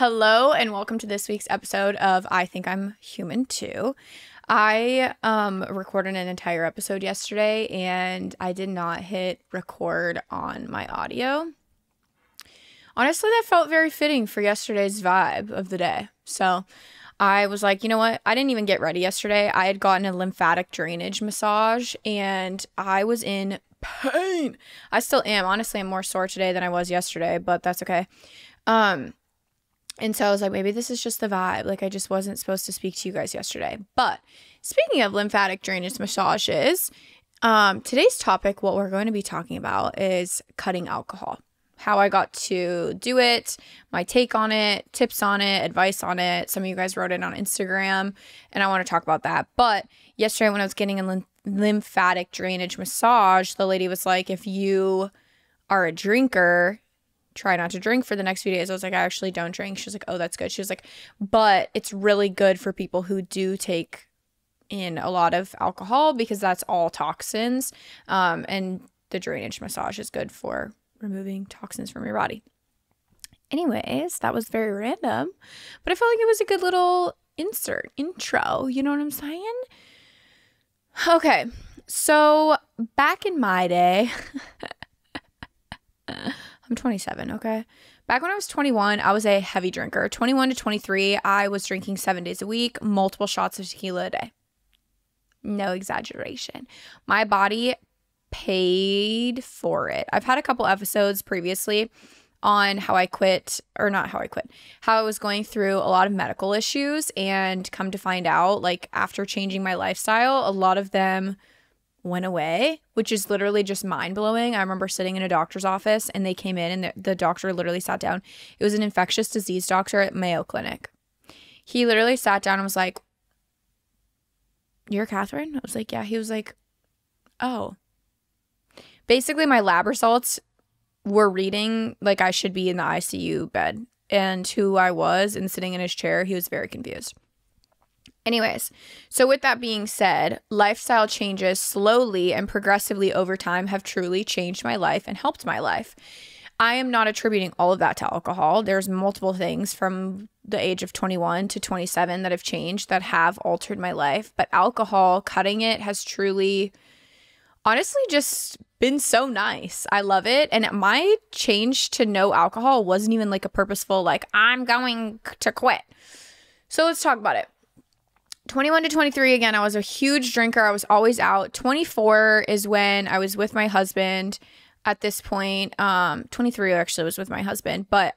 Hello, and welcome to this week's episode of I Think I'm Human Too. I um, recorded an entire episode yesterday and I did not hit record on my audio. Honestly, that felt very fitting for yesterday's vibe of the day. So I was like, you know what? I didn't even get ready yesterday. I had gotten a lymphatic drainage massage and I was in pain. I still am. Honestly, I'm more sore today than I was yesterday, but that's okay. Um, and so I was like, maybe this is just the vibe. Like, I just wasn't supposed to speak to you guys yesterday. But speaking of lymphatic drainage massages, um, today's topic, what we're going to be talking about is cutting alcohol. How I got to do it, my take on it, tips on it, advice on it. Some of you guys wrote it on Instagram, and I want to talk about that. But yesterday, when I was getting a lymphatic drainage massage, the lady was like, if you are a drinker, try not to drink for the next few days. I was like, I actually don't drink. She was like, oh, that's good. She was like, but it's really good for people who do take in a lot of alcohol because that's all toxins. Um, and the drainage massage is good for removing toxins from your body. Anyways, that was very random, but I felt like it was a good little insert intro. You know what I'm saying? Okay, so back in my day, I'm 27, okay? Back when I was 21, I was a heavy drinker. 21 to 23, I was drinking seven days a week, multiple shots of tequila a day. No exaggeration. My body paid for it. I've had a couple episodes previously on how I quit, or not how I quit, how I was going through a lot of medical issues. And come to find out, like after changing my lifestyle, a lot of them went away, which is literally just mind blowing. I remember sitting in a doctor's office and they came in and the, the, doctor literally sat down. It was an infectious disease doctor at Mayo Clinic. He literally sat down and was like, You're Catherine? I was like, Yeah. He was like, Oh. Basically, my lab results were reading like I should be in the ICU bed and who I was and sitting in his chair. He was very confused. Anyways, so with that being said, lifestyle changes slowly and progressively over time have truly changed my life and helped my life. I am not attributing all of that to alcohol. There's multiple things from the age of 21 to 27 that have changed that have altered my life, but alcohol, cutting it has truly honestly just been so nice. I love it. And my change to no alcohol wasn't even like a purposeful like I'm going to quit. So let's talk about it. 21 to 23 again i was a huge drinker. I was always out. 24 is when i was with my husband at this point. Um 23 actually was with my husband but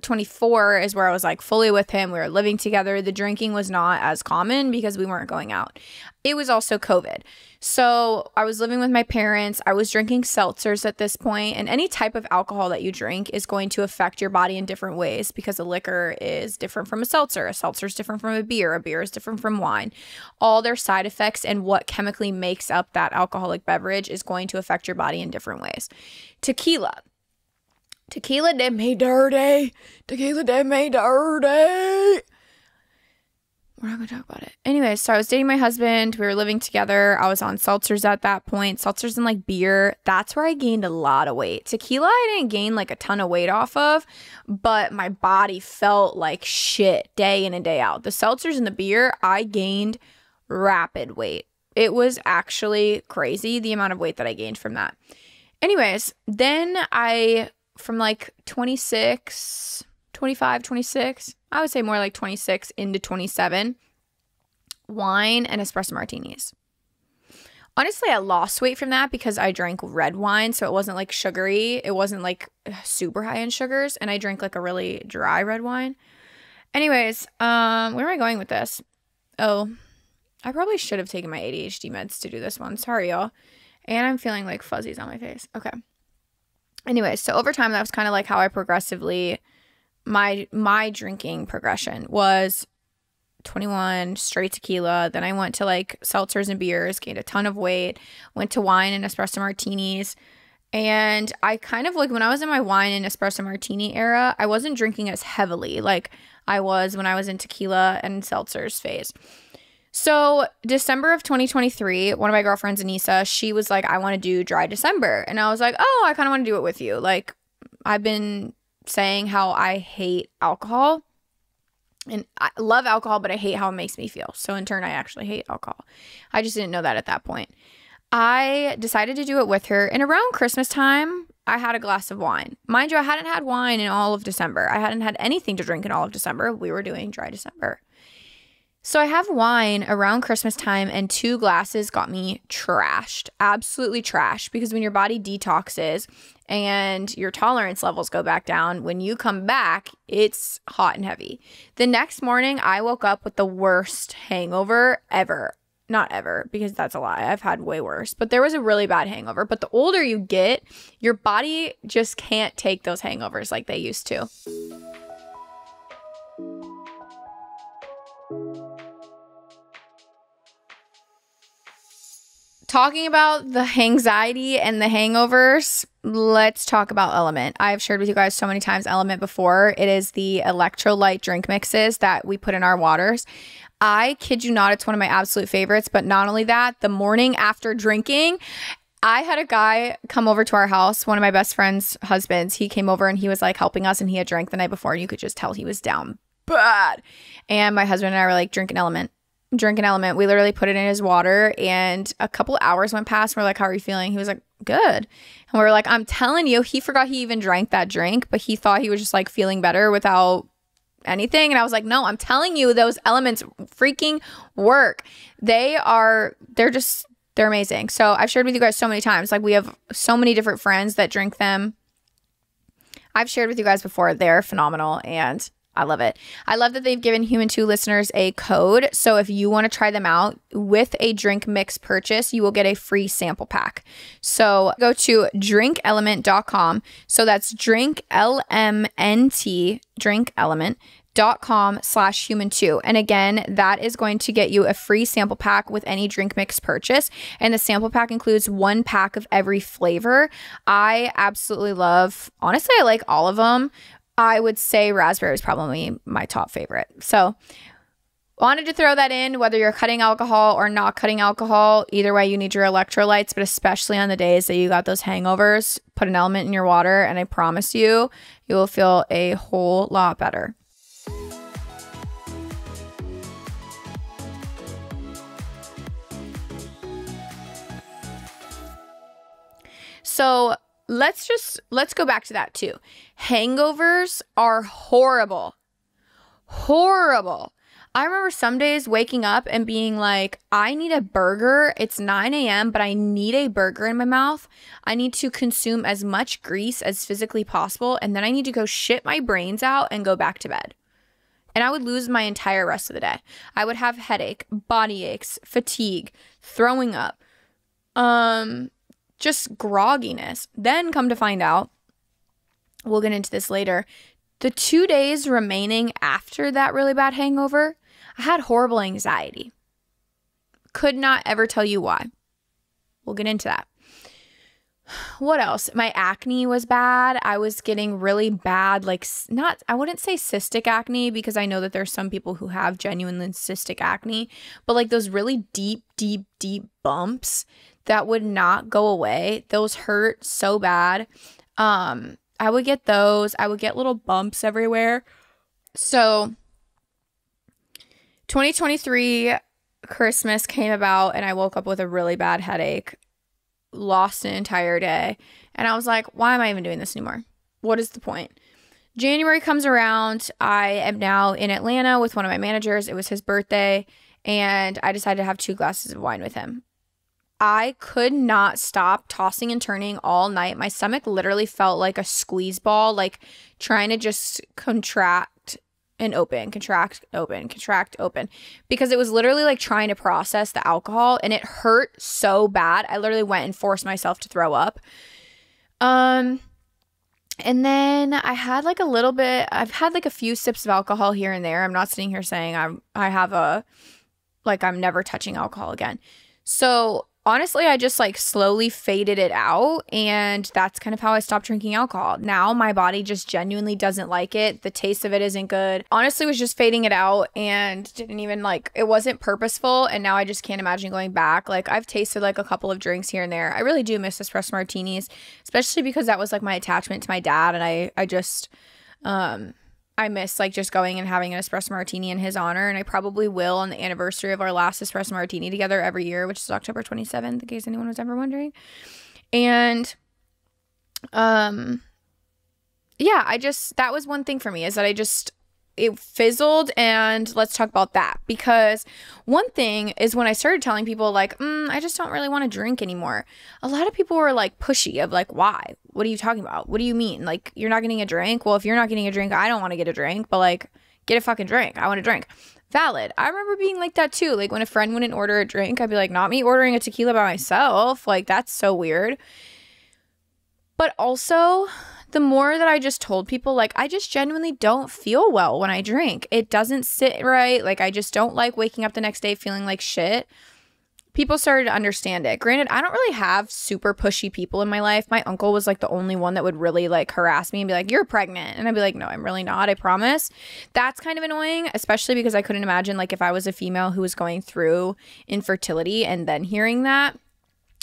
24 is where I was like fully with him. We were living together. The drinking was not as common because we weren't going out. It was also COVID. So I was living with my parents. I was drinking seltzers at this point, and any type of alcohol that you drink is going to affect your body in different ways because a liquor is different from a seltzer. A seltzer is different from a beer. A beer is different from wine. All their side effects and what chemically makes up that alcoholic beverage is going to affect your body in different ways. Tequila Tequila did me dirty. Tequila did me dirty. We're not gonna talk about it. Anyway, so I was dating my husband. We were living together. I was on seltzers at that point. Seltzers and like beer. That's where I gained a lot of weight. Tequila, I didn't gain like a ton of weight off of, but my body felt like shit day in and day out. The seltzers and the beer, I gained rapid weight. It was actually crazy the amount of weight that I gained from that. Anyways, then I from like 26, 25, 26, I would say more like 26 into 27, wine and espresso martinis. Honestly, I lost weight from that because I drank red wine, so it wasn't like sugary. It wasn't like super high in sugars, and I drank like a really dry red wine. Anyways, um, where am I going with this? Oh, I probably should have taken my ADHD meds to do this one. Sorry, y'all. And I'm feeling like fuzzies on my face. Okay anyway, so over time that was kind of like how I progressively my my drinking progression was 21 straight tequila. Then i went to like seltzers and beers gained a ton of weight went to wine and espresso martinis. And i kind of like when i was in my wine and espresso martini era i wasn't drinking as heavily like i was when i was in tequila and seltzers phase so, December of 2023, one of my girlfriends, Anissa, she was like, I want to do dry December. And I was like, oh, I kind of want to do it with you. Like, I've been saying how I hate alcohol. And I love alcohol, but I hate how it makes me feel. So, in turn, I actually hate alcohol. I just didn't know that at that point. I decided to do it with her. And around Christmas time, I had a glass of wine. Mind you, I hadn't had wine in all of December. I hadn't had anything to drink in all of December. We were doing dry December. So I have wine around Christmas time, and two glasses got me trashed, absolutely trashed. Because when your body detoxes and your tolerance levels go back down, when you come back, it's hot and heavy. The next morning, I woke up with the worst hangover ever. Not ever, because that's a lie. I've had way worse, but there was a really bad hangover. But the older you get, your body just can't take those hangovers like they used to. Talking about the anxiety and the hangovers, let's talk about Element. I've shared with you guys so many times Element before. It is the electrolyte drink mixes that we put in our waters. I kid you not, it's one of my absolute favorites. But not only that, the morning after drinking, I had a guy come over to our house, one of my best friend's husbands. He came over and he was like helping us, and he had drank the night before, and you could just tell he was down bad. And my husband and I were like, drink an element drink an element. We literally put it in his water, and a couple hours went past. We're like, "How are you feeling?" He was like, "Good." And we are like, "I'm telling you, he forgot he even drank that drink, but he thought he was just like feeling better without anything." And I was like, "No, I'm telling you, those elements freaking work. They are. They're just." They're amazing. So I've shared with you guys so many times. Like we have so many different friends that drink them. I've shared with you guys before. They're phenomenal and I love it. I love that they've given Human Too listeners a code. So if you want to try them out with a drink mix purchase, you will get a free sample pack. So go to drinkelement.com. So that's drink L M N T, drink element dot com slash human too and again that is going to get you a free sample pack with any drink mix purchase and the sample pack includes one pack of every flavor i absolutely love honestly i like all of them I would say raspberry is probably my top favorite. So, wanted to throw that in whether you're cutting alcohol or not cutting alcohol. Either way, you need your electrolytes, but especially on the days that you got those hangovers, put an element in your water, and I promise you, you will feel a whole lot better. So, let's just let's go back to that too. Hangovers are horrible. Horrible. I remember some days waking up and being like, I need a burger. It's 9 a.m., but I need a burger in my mouth. I need to consume as much grease as physically possible. And then I need to go shit my brains out and go back to bed. And I would lose my entire rest of the day. I would have headache, body aches, fatigue, throwing up, um, just grogginess. Then come to find out, we'll get into this later. The two days remaining after that really bad hangover, I had horrible anxiety. Could not ever tell you why. We'll get into that. What else? My acne was bad. I was getting really bad, like, not, I wouldn't say cystic acne because I know that there's some people who have genuinely cystic acne, but like those really deep, deep, deep bumps that would not go away. Those hurt so bad. Um, I would get those. I would get little bumps everywhere. So 2023 Christmas came about and I woke up with a really bad headache, lost an entire day, and I was like, why am I even doing this anymore? What is the point? January comes around. I am now in Atlanta with one of my managers. It was his birthday, and I decided to have two glasses of wine with him. I could not stop tossing and turning all night. My stomach literally felt like a squeeze ball, like trying to just contract and open, contract, open, contract, open, because it was literally like trying to process the alcohol and it hurt so bad. I literally went and forced myself to throw up. Um, and then I had like a little bit, I've had like a few sips of alcohol here and there. I'm not sitting here saying I'm, I have a, like, I'm never touching alcohol again. So honestly, I just like slowly faded it out. And that's kind of how I stopped drinking alcohol. Now my body just genuinely doesn't like it. The taste of it isn't good. Honestly, was just fading it out and didn't even like it wasn't purposeful. And now I just can't imagine going back. Like I've tasted like a couple of drinks here and there. I really do miss espresso martinis, especially because that was like my attachment to my dad. And I, I just, Um, I miss like just going and having an espresso martini in his honor, and I probably will on the anniversary of our last espresso martini together every year, which is October 27th, in case anyone was ever wondering. And um yeah, I just that was one thing for me is that I just it fizzled and let's talk about that. Because one thing is when i started telling people like mm, i just don't really want to drink anymore a lot of people were like pushy of like why? What are you talking about? What do you mean? Like you're not getting a drink? Well if you're not getting a drink i don't want to get a drink but like get a fucking drink. I want a drink. Valid. I remember being like that too. Like when a friend wouldn't order a drink i'd be like not me ordering a tequila by myself. Like that's so weird. But also the more that I just told people, like, I just genuinely don't feel well when I drink. It doesn't sit right. Like, I just don't like waking up the next day feeling like shit. People started to understand it. Granted, I don't really have super pushy people in my life. My uncle was like the only one that would really like harass me and be like, You're pregnant. And I'd be like, No, I'm really not. I promise. That's kind of annoying, especially because I couldn't imagine like if I was a female who was going through infertility and then hearing that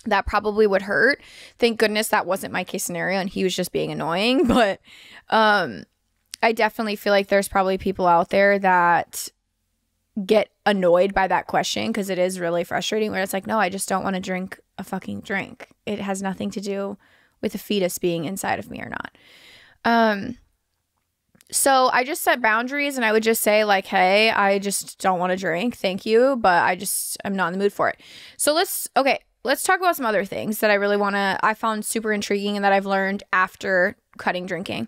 that probably would hurt. Thank goodness that wasn't my case scenario and he was just being annoying, but um I definitely feel like there's probably people out there that get annoyed by that question because it is really frustrating where it's like, no, I just don't want to drink a fucking drink. It has nothing to do with a fetus being inside of me or not. Um so I just set boundaries and I would just say like, "Hey, I just don't want to drink. Thank you, but I just I'm not in the mood for it." So let's okay, let's talk about some other things that I really want to, I found super intriguing and that I've learned after cutting drinking.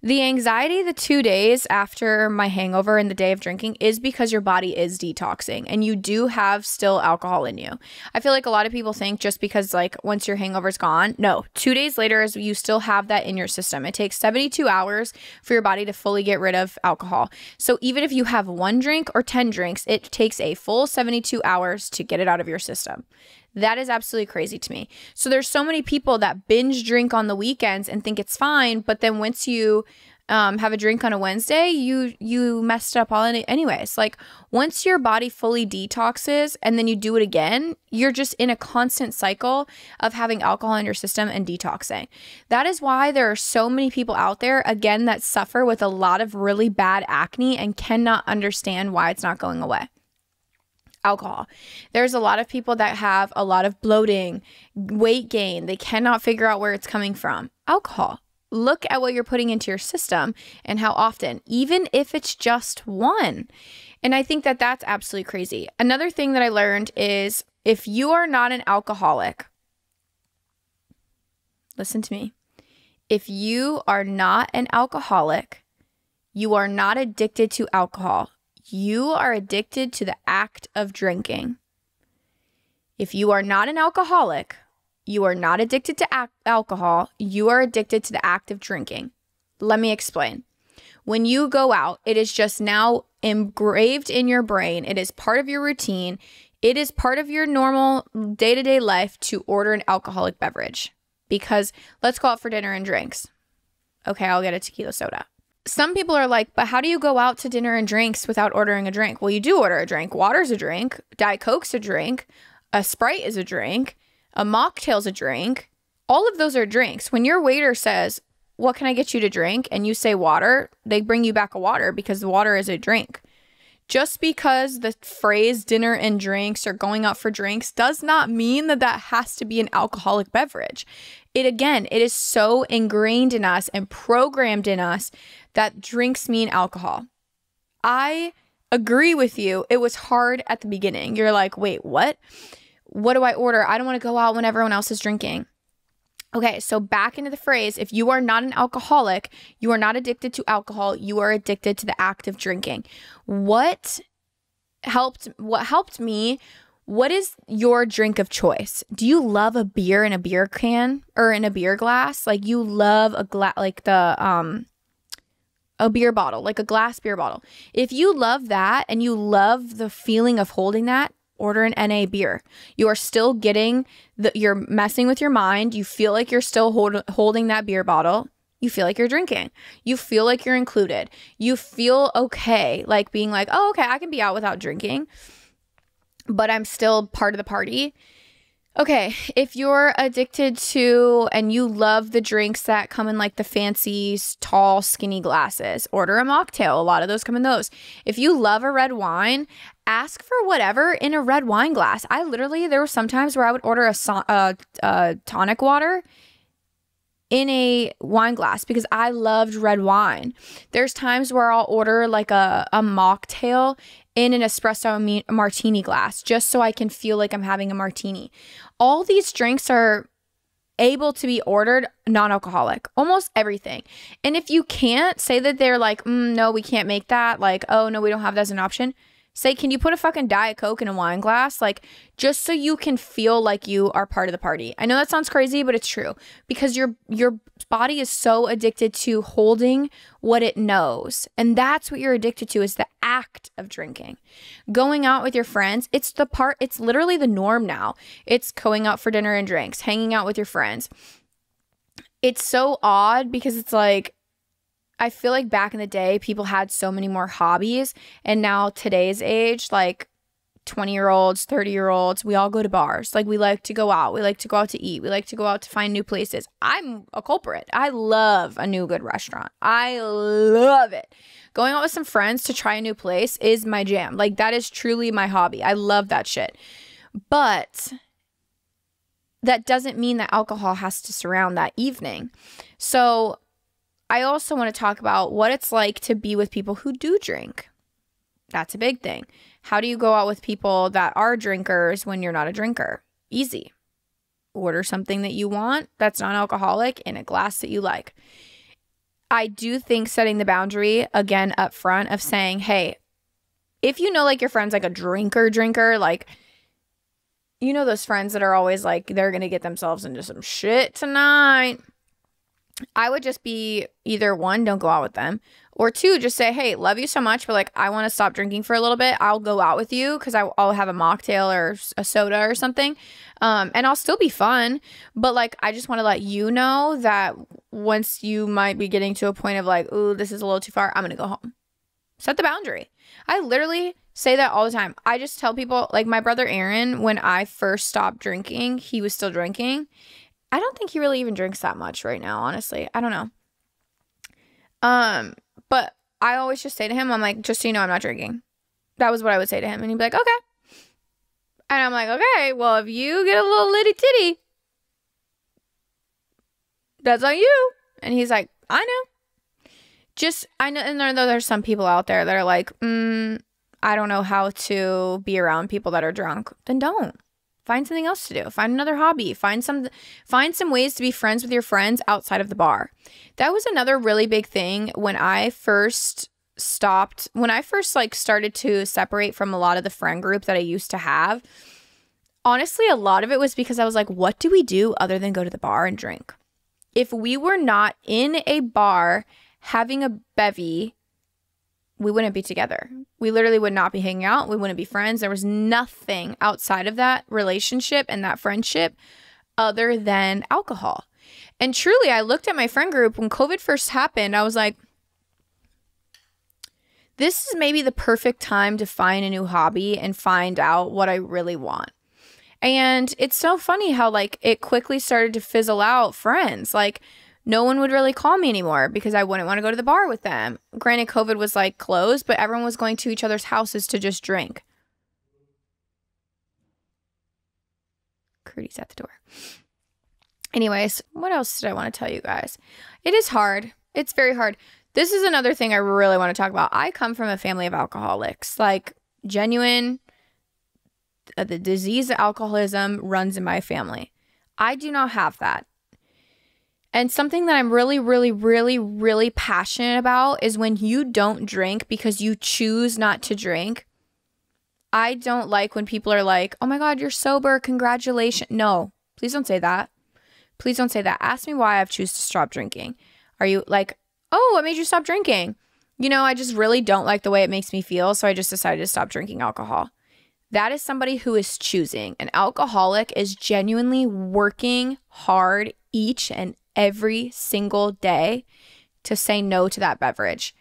The anxiety the two days after my hangover and the day of drinking is because your body is detoxing and you do have still alcohol in you. I feel like a lot of people think just because, like, once your hangover's gone, no, two days later, is you still have that in your system. It takes 72 hours for your body to fully get rid of alcohol. So even if you have one drink or 10 drinks, it takes a full 72 hours to get it out of your system. That is absolutely crazy to me. So there's so many people that binge drink on the weekends and think it's fine, but then once you um, have a drink on a Wednesday, you you messed up all any- anyways. Like once your body fully detoxes and then you do it again, you're just in a constant cycle of having alcohol in your system and detoxing. That is why there are so many people out there again that suffer with a lot of really bad acne and cannot understand why it's not going away alcohol. There's a lot of people that have a lot of bloating, weight gain. They cannot figure out where it's coming from. Alcohol. Look at what you're putting into your system and how often, even if it's just one. And I think that that's absolutely crazy. Another thing that I learned is if you are not an alcoholic, listen to me. If you are not an alcoholic, you are not addicted to alcohol you are addicted to the act of drinking. If you are not an alcoholic, you are not addicted to alcohol, you are addicted to the act of drinking. Let me explain. When you go out, it is just now engraved in your brain. It is part of your routine. It is part of your normal day to day life to order an alcoholic beverage because let's go out for dinner and drinks. Okay, I'll get a tequila soda some people are like, but how do you go out to dinner and drinks without ordering a drink? Well, you do order a drink. Water's a drink. Diet Coke's a drink. A Sprite is a drink. A mocktail's a drink. All of those are drinks. When your waiter says, What can I get you to drink? and you say water, they bring you back a water because the water is a drink. Just because the phrase dinner and drinks or going out for drinks does not mean that that has to be an alcoholic beverage. It again, it is so ingrained in us and programmed in us that drinks mean alcohol. I agree with you. It was hard at the beginning. You're like, wait, what? What do I order? I don't want to go out when everyone else is drinking. Okay, so back into the phrase if you are not an alcoholic, you are not addicted to alcohol, you are addicted to the act of drinking. What helped what helped me what is your drink of choice? Do you love a beer in a beer can or in a beer glass? Like you love a glass like the um a beer bottle, like a glass beer bottle. If you love that and you love the feeling of holding that, order an NA beer. You are still getting the you're messing with your mind. You feel like you're still hold, holding that beer bottle. You feel like you're drinking. You feel like you're included. You feel okay like being like, "Oh, okay, I can be out without drinking." But I'm still part of the party. Okay, if you're addicted to and you love the drinks that come in like the fancy, tall, skinny glasses, order a mocktail. A lot of those come in those. If you love a red wine, ask for whatever in a red wine glass. I literally, there were some times where I would order a, a, a tonic water in a wine glass because I loved red wine. There's times where I'll order like a, a mocktail in an espresso martini glass just so I can feel like I'm having a martini. All these drinks are able to be ordered non alcoholic, almost everything. And if you can't say that they're like, mm, no, we can't make that, like, oh, no, we don't have that as an option, Say, can you put a fucking Diet Coke in a wine glass? Like, just so you can feel like you are part of the party. I know that sounds crazy, but it's true because your your body is so addicted to holding what it knows. And that's what you're addicted to is the act of drinking. Going out with your friends, it's the part, it's literally the norm now. It's going out for dinner and drinks, hanging out with your friends. It's so odd because it's like I feel like back in the day, people had so many more hobbies. And now, today's age, like 20 year olds, 30 year olds, we all go to bars. Like, we like to go out. We like to go out to eat. We like to go out to find new places. I'm a culprit. I love a new good restaurant. I love it. Going out with some friends to try a new place is my jam. Like, that is truly my hobby. I love that shit. But that doesn't mean that alcohol has to surround that evening. So, I also want to talk about what it's like to be with people who do drink. That's a big thing. How do you go out with people that are drinkers when you're not a drinker? Easy. Order something that you want that's non alcoholic in a glass that you like. I do think setting the boundary again up front of saying, hey, if you know like your friend's like a drinker, drinker, like, you know, those friends that are always like, they're going to get themselves into some shit tonight I would just be either one, don't go out with them, or two, just say, hey, love you so much, but like, I want to stop drinking for a little bit. I'll go out with you because I'll have a mocktail or a soda or something. Um, and I'll still be fun. But like, I just want to let you know that once you might be getting to a point of like, ooh, this is a little too far, I'm going to go home. Set the boundary. I literally say that all the time. I just tell people, like, my brother Aaron, when I first stopped drinking, he was still drinking. I don't think he really even drinks that much right now, honestly. I don't know. Um, but I always just say to him, I'm like, just so you know, I'm not drinking. That was what I would say to him. And he'd be like, okay. And I'm like, okay, well, if you get a little litty titty, that's on you. And he's like, I know. Just, I know, and there, there's some people out there that are like, mm, I don't know how to be around people that are drunk. Then don't find something else to do. Find another hobby. Find some find some ways to be friends with your friends outside of the bar. That was another really big thing when i first stopped when i first like started to separate from a lot of the friend group that i used to have honestly a lot of it was because i was like what do we do other than go to the bar and drink? If we were not in a bar having a bevy we wouldn't be together. We literally would not be hanging out. We wouldn't be friends. There was nothing outside of that relationship and that friendship other than alcohol. And truly, I looked at my friend group when COVID first happened. I was like, this is maybe the perfect time to find a new hobby and find out what I really want. And it's so funny how, like, it quickly started to fizzle out friends. Like, no one would really call me anymore because I wouldn't want to go to the bar with them. Granted, COVID was like closed, but everyone was going to each other's houses to just drink. Curdy's at the door. Anyways, what else did I want to tell you guys? It is hard. It's very hard. This is another thing I really want to talk about. I come from a family of alcoholics, like genuine. Uh, the disease of alcoholism runs in my family. I do not have that. And something that I'm really, really, really, really passionate about is when you don't drink because you choose not to drink. I don't like when people are like, oh my God, you're sober. Congratulations. No, please don't say that. Please don't say that. Ask me why I've choose to stop drinking. Are you like, oh, what made you stop drinking? You know, I just really don't like the way it makes me feel. So I just decided to stop drinking alcohol. That is somebody who is choosing. An alcoholic is genuinely working hard each and every single day to say no to that beverage.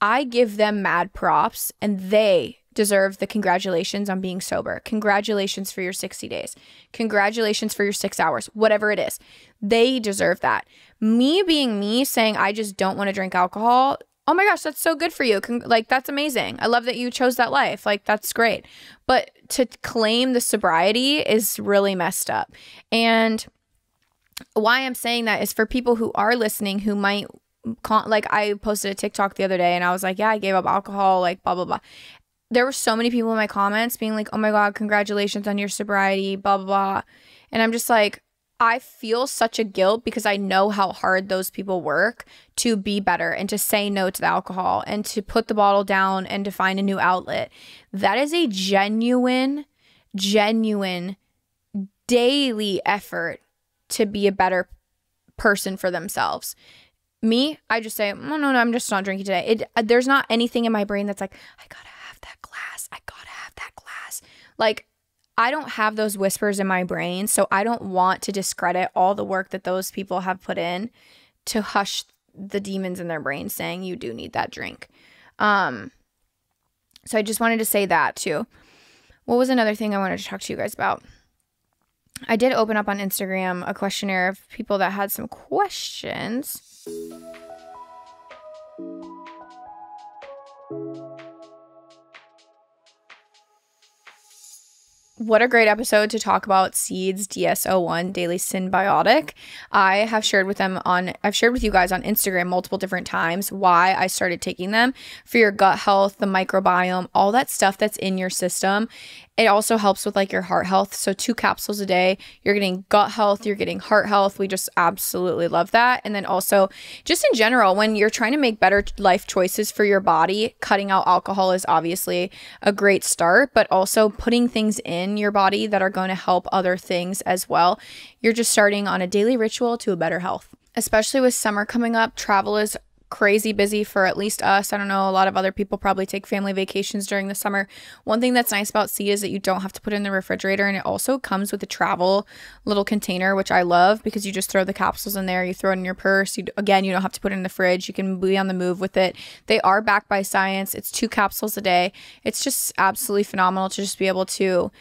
I give them mad props and they deserve the congratulations on being sober. Congratulations for your 60 days. Congratulations for your six hours, whatever it is. They deserve that. Me being me saying, I just don't want to drink alcohol. Oh my gosh, that's so good for you. Like, that's amazing. I love that you chose that life. Like, that's great. But to claim the sobriety is really messed up. And why I'm saying that is for people who are listening who might like I posted a TikTok the other day and I was like, yeah, I gave up alcohol, like blah blah blah there were so many people in my comments being like, oh my God, congratulations on your sobriety, blah, blah, blah. And I'm just like, I feel such a guilt because I know how hard those people work to be better and to say no to the alcohol and to put the bottle down and to find a new outlet. That is a genuine, genuine daily effort to be a better person for themselves. Me, I just say, oh, no, no, I'm just not drinking today. It, there's not anything in my brain that's like, I gotta have that glass. I gotta have that glass. Like, I don't have those whispers in my brain. So I don't want to discredit all the work that those people have put in to hush the demons in their brain saying you do need that drink. Um, so I just wanted to say that too. What was another thing I wanted to talk to you guys about? I did open up on Instagram a questionnaire of people that had some questions. What a great episode to talk about Seed's ds01 daily synbiotic i have shared with them on i've shared with you guys on instagram multiple different times why i started taking them for your gut health the microbiome all that stuff that's in your system it also helps with like your heart health. So, two capsules a day, you're getting gut health, you're getting heart health. We just absolutely love that. And then also, just in general, when you're trying to make better life choices for your body, cutting out alcohol is obviously a great start, but also putting things in your body that are going to help other things as well. You're just starting on a daily ritual to a better health especially with summer coming up, travel is crazy busy for at least us. I don't know, a lot of other people probably take family vacations during the summer. One thing that's nice about Seed is that you don't have to put it in the refrigerator and it also comes with a travel little container, which I love because you just throw the capsules in there, you throw it in your purse. You again, you don't have to put it in the fridge. You can be on the move with it. They are backed by science. It's two capsules a day. It's just absolutely phenomenal to just be able to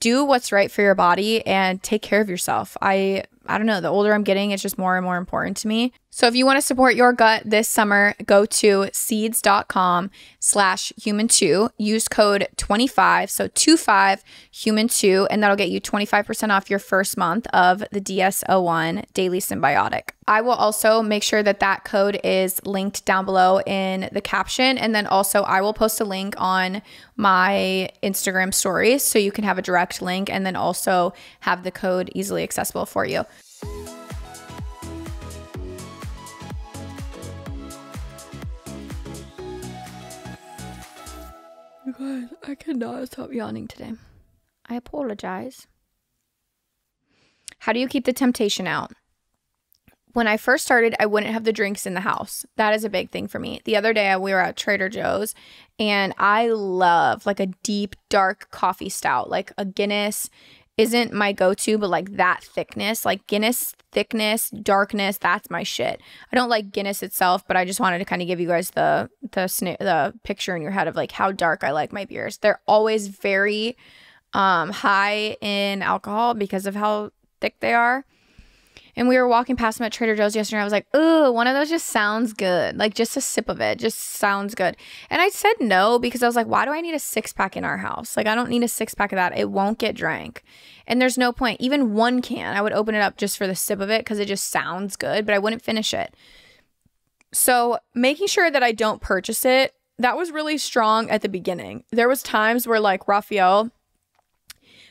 do what's right for your body and take care of yourself. I I don't know, the older I'm getting, it's just more and more important to me. So if you want to support your gut this summer, go to seeds.com slash human too. Use code 25, so 25 human too, and that'll get you 25% off your first month of the DS01 Daily Synbiotic. I will also make sure that that code is linked down below in the caption. And then also, I will post a link on my Instagram stories so you can have a direct link and then also have the code easily accessible for you. You guys, I cannot stop yawning today. I apologize. How do you keep the temptation out? When I first started, I wouldn't have the drinks in the house. That is a big thing for me. The other day, we were at Trader Joe's and I love like a deep, dark coffee stout, like a Guinness isn't my go-to, but like that thickness, like Guinness thickness, darkness, that's my shit. I don't like Guinness itself, but I just wanted to kind of give you guys the the the picture in your head of like how dark I like my beers. They're always very um high in alcohol because of how thick they are. And we were walking past them at Trader Joe's yesterday. I was like, ooh, one of those just sounds good. Like just a sip of it just sounds good. And I said no because I was like, why do I need a six pack in our house? Like, I don't need a six pack of that. It won't get drank. And there's no point. Even one can, I would open it up just for the sip of it because it just sounds good, but I wouldn't finish it. So making sure that I don't purchase it, that was really strong at the beginning. There was times where like Raphael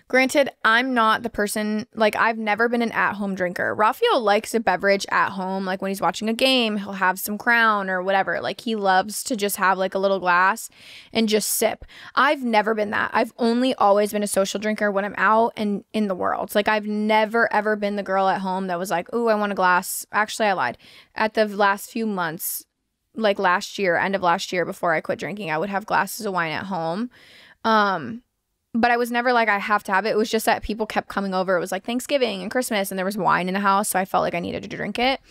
Granted, I'm not the person, like, I've never been an at home drinker. Raphael likes a beverage at home. Like, when he's watching a game, he'll have some crown or whatever. Like, he loves to just have like a little glass and just sip. I've never been that. I've only always been a social drinker when I'm out and in the world. Like, I've never, ever been the girl at home that was like, oh, I want a glass. Actually, I lied. At the last few months, like last year, end of last year, before I quit drinking, I would have glasses of wine at home. Um, but I was never like I have to have it. It was just that people kept coming over. It was like Thanksgiving and Christmas and there was wine in the house, so I felt like I needed to drink it.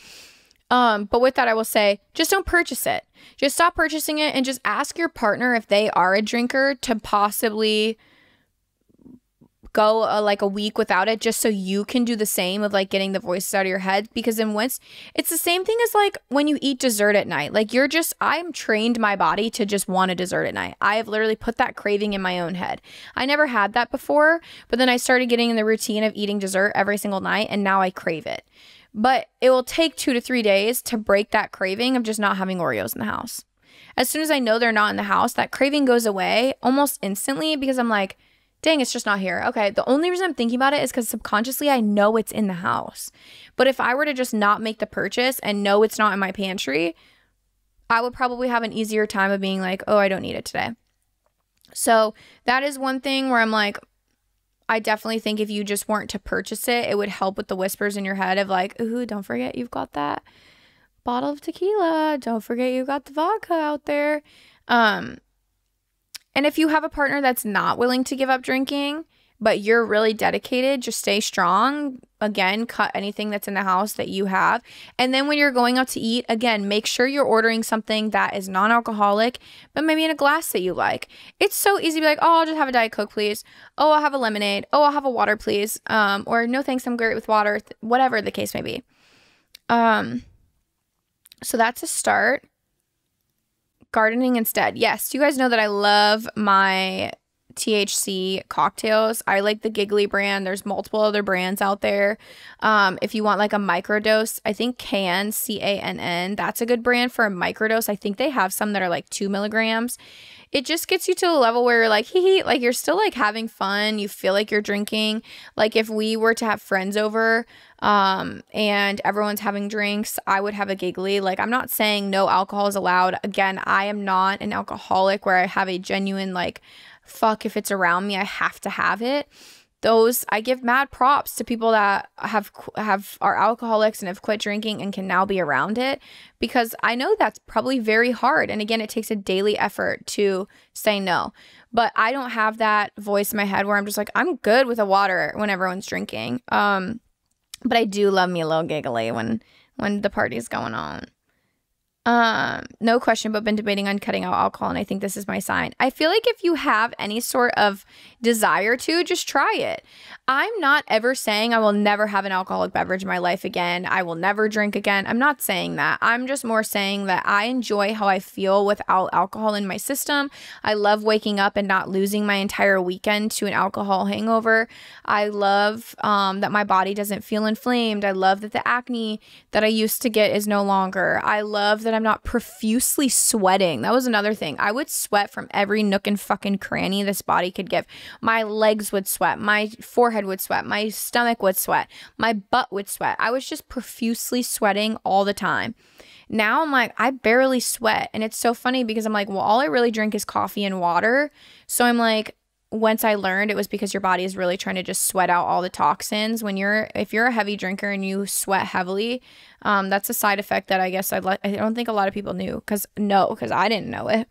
Um, but with that, I will say just don't purchase it. Just stop purchasing it and just ask your partner if they are a drinker to possibly go a, like a week without it just so you can do the same of like getting the voices out of your head? Because then once it's the same thing as like when you eat dessert at night. Like you're just i'm trained my body to just want a dessert at night. I have literally put that craving in my own head. I never had that before but then i started getting in the routine of eating dessert every single night and now i crave it. But it will take two to three days to break that craving of just not having oreos in the house. As soon as i know they're not in the house that craving goes away almost instantly because i'm like dang, it's just not here. Okay, the only reason I'm thinking about it is because subconsciously I know it's in the house. But if I were to just not make the purchase and know it's not in my pantry, I would probably have an easier time of being like, oh, I don't need it today. So that is one thing where I'm like, I definitely think if you just weren't to purchase it, it would help with the whispers in your head of like, ooh, don't forget you've got that bottle of tequila. Don't forget you've got the vodka out there. Um, and if you have a partner that's not willing to give up drinking, but you're really dedicated, just stay strong. Again, cut anything that's in the house that you have. And then when you're going out to eat, again, make sure you're ordering something that is non alcoholic, but maybe in a glass that you like. It's so easy to be like, oh, I'll just have a Diet Coke, please. Oh, I'll have a lemonade. Oh, I'll have a water, please. Um, or no thanks, I'm great with water, whatever the case may be. Um, so that's a start gardening instead. Yes, you guys know that I love my THC cocktails. I like the Giggly brand. There's multiple other brands out there. Um, if you want like a microdose, I think Cann C A N N. That's a good brand for a microdose. I think they have some that are like two milligrams. It just gets you to a level where you're like, hee hee, like you're still like having fun. You feel like you're drinking. Like if we were to have friends over, um, and everyone's having drinks, I would have a giggly. Like, I'm not saying no alcohol is allowed. Again, I am not an alcoholic where I have a genuine, like, fuck, if it's around me, I have to have it. Those I give mad props to people that have have are alcoholics and have quit drinking and can now be around it because I know that's probably very hard and again it takes a daily effort to say no. But I don't have that voice in my head where I'm just like I'm good with a water when everyone's drinking. Um but I do love me a little giggly when when the party's going on. Um, no question, but been debating on cutting out alcohol, and I think this is my sign. I feel like if you have any sort of desire to, just try it. I'm not ever saying I will never have an alcoholic beverage in my life again. I will never drink again. I'm not saying that. I'm just more saying that I enjoy how I feel without alcohol in my system. I love waking up and not losing my entire weekend to an alcohol hangover. I love um, that my body doesn't feel inflamed. I love that the acne that I used to get is no longer. I love that I'm not profusely sweating. That was another thing. I would sweat from every nook and fucking cranny this body could give. My legs would sweat, my forehead would sweat, my stomach would sweat, my butt would sweat. I was just profusely sweating all the time. Now I'm like, I barely sweat. And it's so funny because I'm like, well, all I really drink is coffee and water. So I'm like, once I learned it was because your body is really trying to just sweat out all the toxins. When you're if you're a heavy drinker and you sweat heavily, um, that's a side effect that I guess I'd I don't think a lot of people knew because no, because I didn't know it.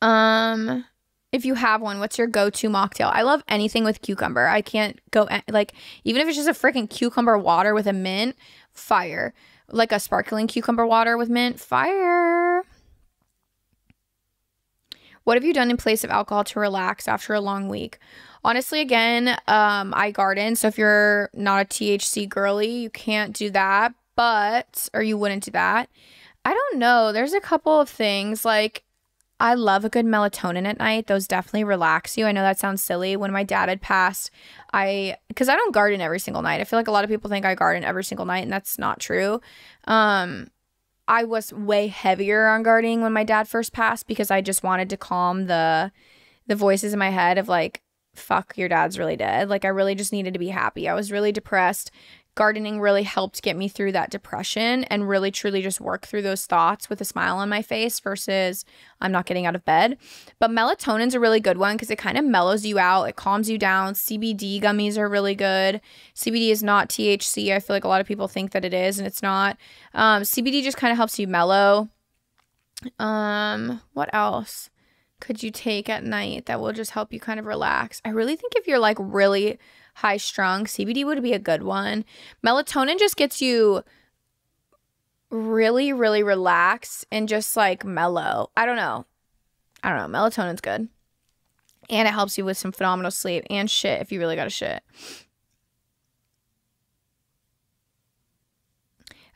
Um, if you have one, what's your go-to mocktail? I love anything with cucumber. I can't go like even if it's just a freaking cucumber water with a mint, fire. Like a sparkling cucumber water with mint, fire. What have you done in place of alcohol to relax after a long week? Honestly, again, um, I garden. So if you're not a THC girly, you can't do that, but, or you wouldn't do that. I don't know. There's a couple of things like I love a good melatonin at night. Those definitely relax you. I know that sounds silly. When my dad had passed, I because I don't garden every single night. I feel like a lot of people think I garden every single night, and that's not true. Um, I was way heavier on gardening when my dad first passed because I just wanted to calm the the voices in my head of like fuck your dad's really dead. Like I really just needed to be happy. I was really depressed gardening really helped get me through that depression and really truly just work through those thoughts with a smile on my face versus I'm not getting out of bed. But melatonin's a really good one because it kind of mellows you out, it calms you down. CBD gummies are really good. CBD is not THC. I feel like a lot of people think that it is and it's not. Um, CBD just kind of helps you mellow. Um, what else? could you take at night that will just help you kind of relax? I really think if you're like really high strung, CBD would be a good one. Melatonin just gets you really, really relax and just like mellow. I don't know. I don't know. Melatonin's good. And it helps you with some phenomenal sleep and shit if you really got to shit.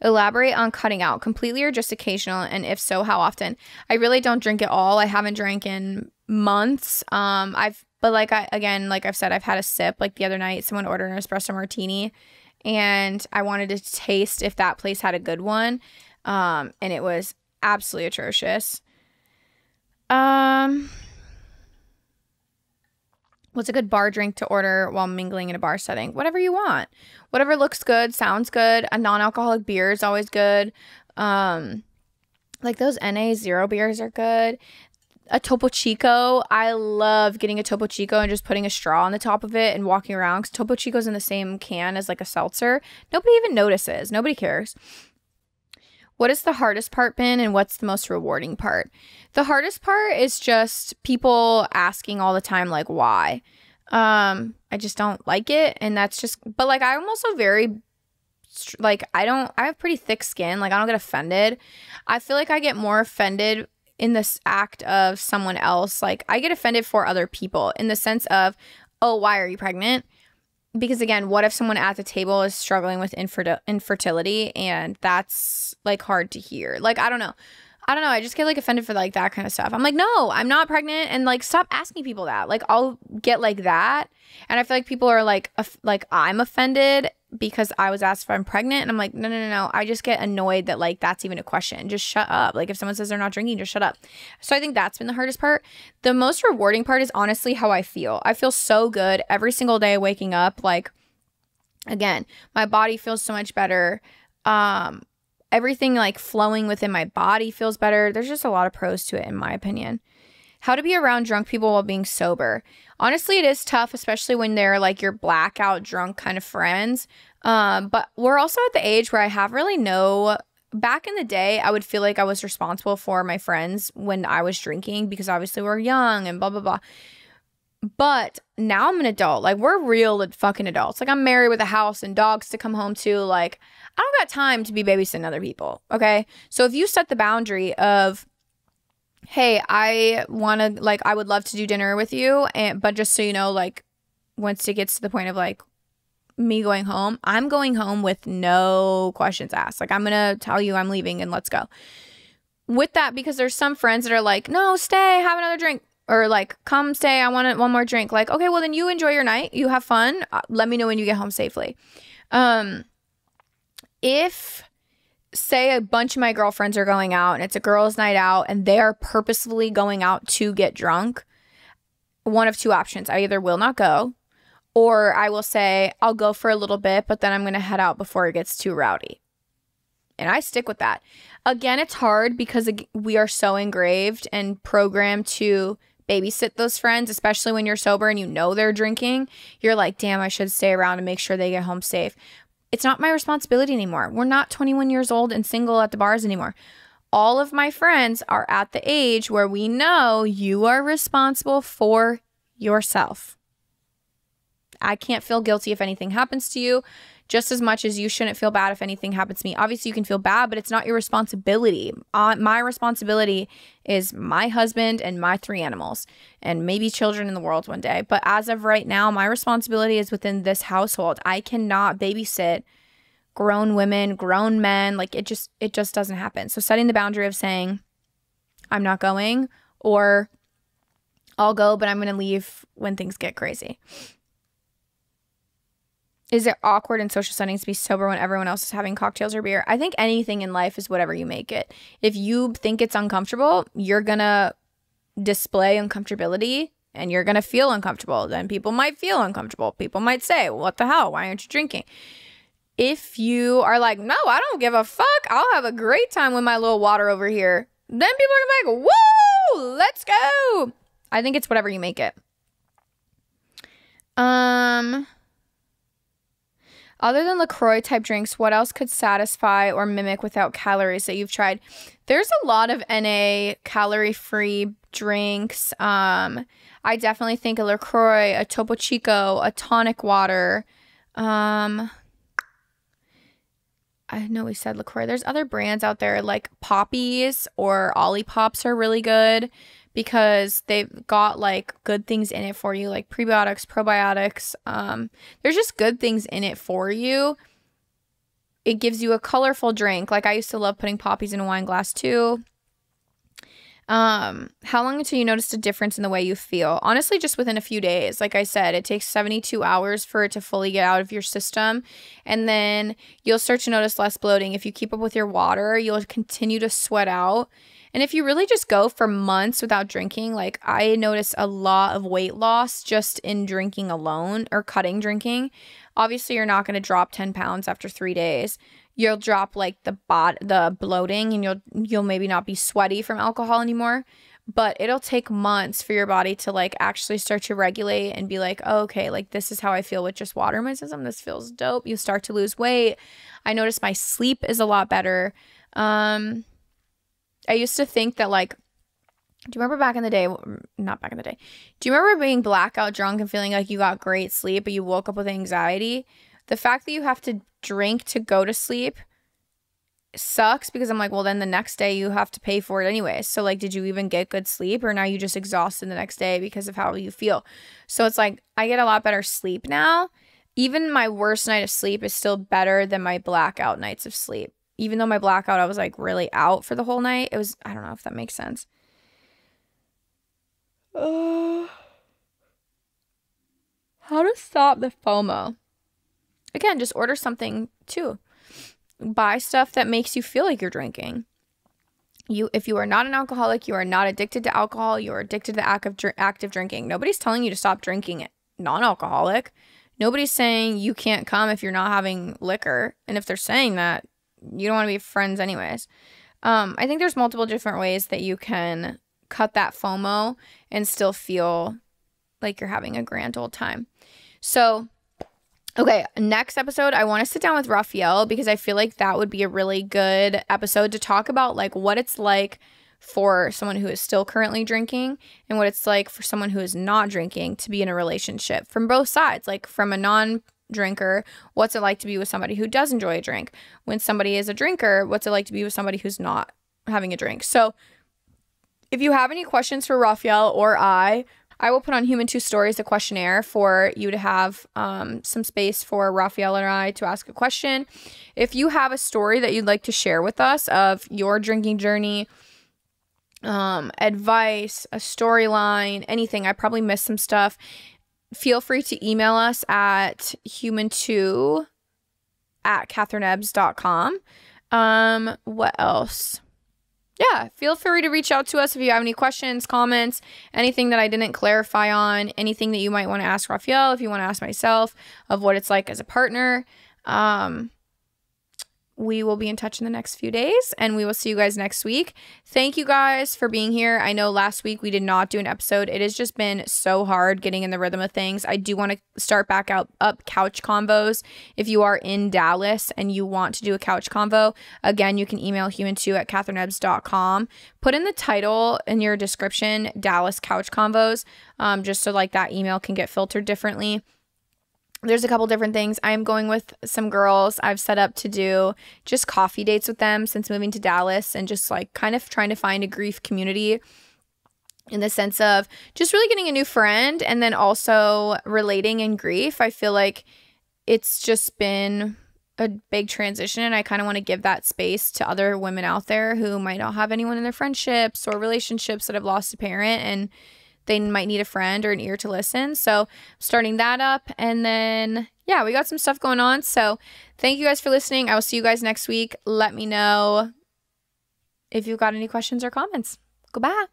Elaborate on cutting out completely or just occasional, and if so, how often? I really don't drink at all. I haven't drank in months. Um, I've but like I again, like I've said, I've had a sip. Like the other night, someone ordered an espresso martini, and I wanted to taste if that place had a good one. Um, and it was absolutely atrocious. Um, what's a good bar drink to order while mingling in a bar setting? Whatever you want. Whatever looks good, sounds good. A non-alcoholic beer is always good. Um, like those NA zero beers are good a Topo Chico. I love getting a Topo Chico and just putting a straw on the top of it and walking around because Topo Chico's in the same can as like a seltzer. Nobody even notices. Nobody cares. What has the hardest part been and what's the most rewarding part? The hardest part is just people asking all the time, like, why? Um, I just don't like it. And that's just, but like, I'm also very like I don't I have pretty thick skin like I don't get offended. I feel like I get more offended in this act of someone else. Like I get offended for other people in the sense of, oh, why are you pregnant? Because again, what if someone at the table is struggling with infer- infertility and that's like hard to hear? Like, I don't know. I don't know. I just get like offended for like that kind of stuff. I'm like, no, I'm not pregnant, and like, stop asking people that. Like, I'll get like that, and I feel like people are like, like I'm offended, because I was asked if I'm pregnant. And I'm like, no, no, no, no. I just get annoyed that like that's even a question. Just shut up. Like if someone says they're not drinking, just shut up. So I think that's been the hardest part. The most rewarding part is honestly how I feel. I feel so good every single day waking up. Like, again, my body feels so much better. Um, everything like flowing within my body feels better. There's just a lot of pros to it, in my opinion. How to be around drunk people while being sober. Honestly, it is tough, especially when they're like your blackout drunk kind of friends. Um, but we're also at the age where I have really no. Back in the day, I would feel like I was responsible for my friends when I was drinking because obviously we're young and blah, blah, blah. But now I'm an adult. Like, we're real fucking adults. Like, I'm married with a house and dogs to come home to. Like, I don't got time to be babysitting other people. Okay. So if you set the boundary of, hey, I want to like I would love to do dinner with you, and but just so you know, like once it gets to the point of like me going home, I'm going home with no questions asked. Like I'm gonna tell you I'm leaving and let's go. With that, because there's some friends that are like, no, stay, have another drink. Or like, come stay, I want one more drink. Like, okay, well then you enjoy your night, you have fun. Uh, let me know when you get home safely. Um, if say a bunch of my girlfriends are going out and it's a girls' night out and they are purposefully going out to get drunk, one of two options. I either will not go or I will say, I'll go for a little bit, but then I'm going to head out before it gets too rowdy. And I stick with that. Again, it's hard because we are so engraved and programmed to babysit those friends, especially when you're sober and you know they're drinking. You're like, damn, I should stay around and make sure they get home safe. It's not my responsibility anymore. We're not 21 years old and single at the bars anymore. All of my friends are at the age where we know you are responsible for yourself. I can't feel guilty if anything happens to you just as much as you shouldn't feel bad if anything happens to me. Obviously, you can feel bad, but it's not your responsibility. Uh, my responsibility is my husband and my three animals, and maybe children in the world one day. But as of right now, my responsibility is within this household. I cannot babysit grown women, grown men. Like it just it just doesn't happen. So setting the boundary of saying, I'm not going, or I'll go, but I'm going to leave when things get crazy. Is it awkward in social settings to be sober when everyone else is having cocktails or beer? I think anything in life is whatever you make it. If you think it's uncomfortable, you're going to display uncomfortability and you're going to feel uncomfortable. Then people might feel uncomfortable. People might say, What the hell? Why aren't you drinking? If you are like, No, I don't give a fuck. I'll have a great time with my little water over here. Then people are going to be like, Woo, let's go. I think it's whatever you make it. Um, other than LaCroix type drinks, what else could satisfy or mimic without calories that you've tried? There's a lot of NA calorie free drinks. Um, I definitely think a LaCroix, a Topo Chico, a tonic water. Um, I know we said LaCroix. There's other brands out there like Poppis or Olipops are really good because they've got like good things in it for you, like prebiotics, probiotics. Um, there's just good things in it for you. It gives you a colorful drink. Like I used to love putting Poppis in a wine glass too. Um, how long until you noticed a difference in the way you feel? Honestly, just within a few days. Like I said, it takes 72 hours for it to fully get out of your system. And then you'll start to notice less bloating. If you keep up with your water, you'll continue to sweat out. And if you really just go for months without drinking, like I noticed a lot of weight loss just in drinking alone or cutting drinking. Obviously, you're not going to drop 10 pounds after three days. You'll drop like the bot the bloating and you'll you'll maybe not be sweaty from alcohol anymore. But it'll take months for your body to like actually start to regulate and be like oh, okay like this is how i feel with just water my system this feels dope. You start to lose weight. I notice my sleep is a lot better. Um i used to think that like do you remember back in the day not back in the day do you remember being blackout drunk and feeling like you got great sleep but you woke up with anxiety the fact that you have to drink to go to sleep sucks because I'm like, well, then the next day you have to pay for it anyway. So, like, did you even get good sleep or now you just exhausted the next day because of how you feel? So, it's like, I get a lot better sleep now. Even my worst night of sleep is still better than my blackout nights of sleep. Even though my blackout, I was like really out for the whole night. It was, I don't know if that makes sense. Uh, how to stop the FOMO? Again, just order something too. Buy stuff that makes you feel like you're drinking. You, if you are not an alcoholic, you are not addicted to alcohol. You are addicted to active active drinking. Nobody's telling you to stop drinking non-alcoholic. Nobody's saying you can't come if you're not having liquor. And if they're saying that, you don't want to be friends anyways. Um, I think there's multiple different ways that you can cut that FOMO and still feel like you're having a grand old time. So Okay, next episode, I want to sit down with Raphael because I feel like that would be a really good episode to talk about like what it's like for someone who is still currently drinking and what it's like for someone who is not drinking to be in a relationship from both sides, like from a non drinker, what's it like to be with somebody who does enjoy a drink? When somebody is a drinker, what's it like to be with somebody who's not having a drink? So, if you have any questions for Raphael or I, I will put on Human Too Stories a questionnaire for you to have um, some space for Raphael and I to ask a question. If you have a story that you'd like to share with us of your drinking journey, um, advice, a storyline, anything, I probably missed some stuff. Feel free to email us at human2 at katherineebbs.com. Um, what else? yeah, feel free to reach out to us if you have any questions, comments, anything that I didn't clarify on, anything that you might want to ask Raphael, if you want to ask myself of what it's like as a partner. Um, we will be in touch in the next few days and we will see you guys next week. Thank you guys for being here. I know last week we did not do an episode. It has just been so hard getting in the rhythm of things. I do want to start back out up couch convos. If you are in Dallas and you want to do a couch convo, again, you can email human2 at katherineebbs.com. Put in the title in your description, Dallas couch convos, um, just so like that email can get filtered differently there's a couple different things. I'm going with some girls I've set up to do just coffee dates with them since moving to Dallas and just like kind of trying to find a grief community in the sense of just really getting a new friend and then also relating in grief. I feel like it's just been a big transition and I kind of want to give that space to other women out there who might not have anyone in their friendships or relationships that have lost a parent and they might need a friend or an ear to listen. So, starting that up. And then, yeah, we got some stuff going on. So, thank you guys for listening. I will see you guys next week. Let me know if you've got any questions or comments. Goodbye.